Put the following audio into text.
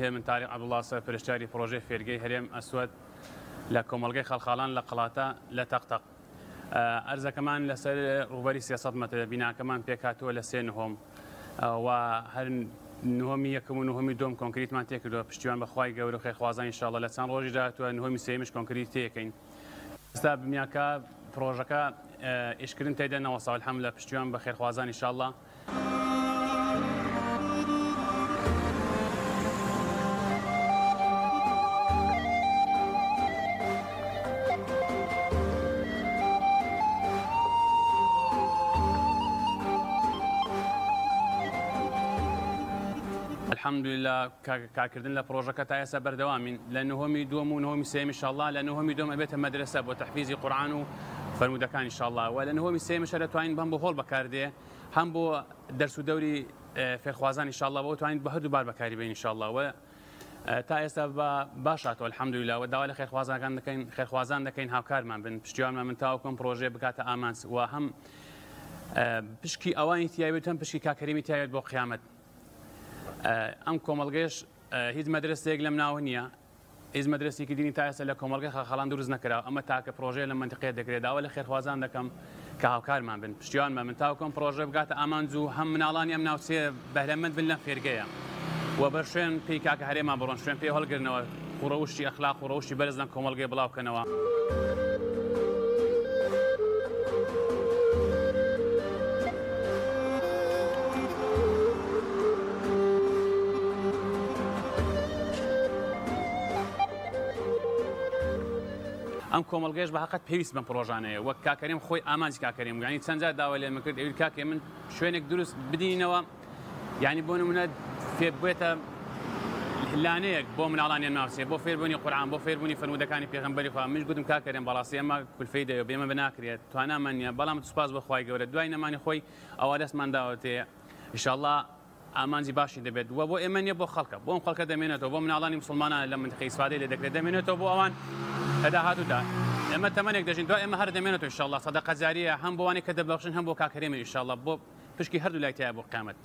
هەیە من تاریق عبدڵاسە پرشتاری پرۆژێ فێرگەی هەرێم ئەسوەت لە کۆمەلگەی خەڵخالان لە قڵاتە لە تەقتەق ئەرزەکەمان لەسەر ڕوبەری سیاست مەتە بیناکەمان پێکاتوە لە سێ نهۆم و هەر نهۆمی یەکەم و نهۆمی دۆم کۆنکریتمان تێکردووە پشتیوان بەخوای گەورە خێخوازان شڵە لە چەند ڕۆژی داهاتوە نهۆمی سێمش کۆنکریت تێکەین ئستا بمیاکە پرۆژەکە ئشکردن تێدا نەوە ساڵ هەم لە پشتیوان بە خێرخوازان شله. الحمدلله کارکردن لە پرۆژەکە تا ئێستا بەردەوامین لە نهۆمی دوم و نهۆمی سێمی شله لە نهۆمی دوم ئەبێتە مەدرسە بۆ تەحفیزی قورآان و فرمودەکانی شله و لە نهۆمی سێمەشە دەتوانین بەم بۆ هۆڵ بەکاردێ هەم بۆ دەرس و دەوری فێخوازانی شله بۆ توانین بە هەردوو بار بەکاری بین شله تا ئێستا باشاتۆ الحەمدویلەوە داوا لە خێرخوازانەکان دەکەین خێرخوازان دەکەین هاوکارمان بن پشتیوانمان من تاوکم پرۆژێ بکاتە ئامانس و هەم پشکی ئەوانی تیاوێتن پشکی کاکەریمی تیاوێت بۆ قیامەت ئەم کۆمەلگەش هیچ مەدرسێک لەم ناو نییە هیچ مەدرسێکی دینی تاسە لە کۆمەلگە خەڵان دروست نکراوە ئەمە تاکە پرۆژێ لە منتقێ دەکرێت داوا لە خێرخوازان دەکەم کە هاوکارمان بن پشتیان مە من تاوکەم پرۆژە بگاتە ئامانجو هەم مناڵانی ئەم ناوچێ بەرەمەند بن لە فێرگەیە و بە شوێن پیکاکە هەرێمان بڕۆن شوێن پێ هەڵگرنەوە قڕەوشی ئەخلاق و ڕەوشی بەرزن کۆمەلگەی بڵاوکەنەوە. ئەم کۆمەلگەیش بە حقت پێویست بە پرۆژانەیە وەک کاکەریم خۆی ئامانج کاکەریم گانی چەندجا داوا لێ مەکرد ئەوی کاکێ من شوێنێک دروست بدینەوە ینی بۆ نمونە فێ بێتە لانەیەک بۆ مناڵانیان ناوسێ بۆ فێربوونی قورآان بۆ فێربوونی فەرمودەکانی پێغمبەری خوا من گوتم کاکەرێن بەڵاستی ئەمە کولفەی دەوێت بێمە بناکرێت توانامان نیە بەڵام سوپاس بەخوای گەورە دوای نەمانی خۆی ئەوە دەستمان داوەتێ ئشله ئامانجی باشی دەبێت وە بۆ ئێمە نیە بۆ خەڵکە بۆم خەڵکە دەمێنێتەوە بۆ مناڵانی مسلمانە لە منتخی سوادی لە دەکرێت دەمێنێتەوە بۆ ئەوان هەدا هاتوودا ئەمە تەمەێک دەژین دو ئەمە هەر دەمێنێت ئینشاءله سەدە قەزاریە هەم بۆوانی کە دەبخشن هەم بۆ کاکەێمە ئینشاءله بۆ پشکی هەردوو لای تایە بۆ قامەت.